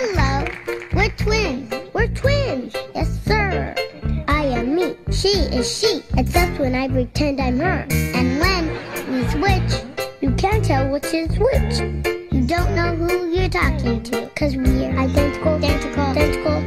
Hello, we're twins. We're twins. Yes, sir. I am me. She is she. Except when I pretend I'm her. And when we switch, you can't tell which is which. You don't know who you're talking to. Cause we're identical, identical, identical.